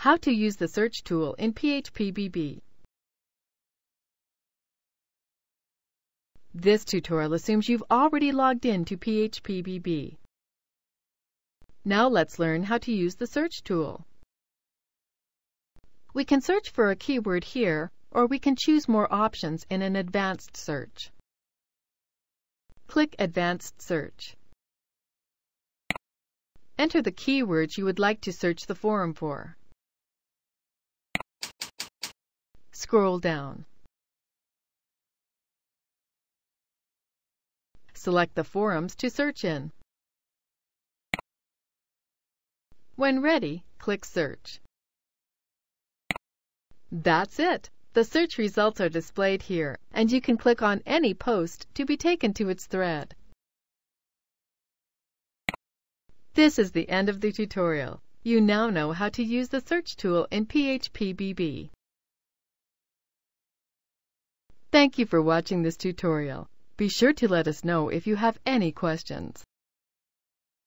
How to use the search tool in PHPBB. This tutorial assumes you've already logged in to PHPBB. Now let's learn how to use the search tool. We can search for a keyword here, or we can choose more options in an advanced search. Click Advanced Search. Enter the keywords you would like to search the forum for. Scroll down. Select the forums to search in. When ready, click Search. That's it! The search results are displayed here, and you can click on any post to be taken to its thread. This is the end of the tutorial. You now know how to use the search tool in PHPBB. Thank you for watching this tutorial. Be sure to let us know if you have any questions.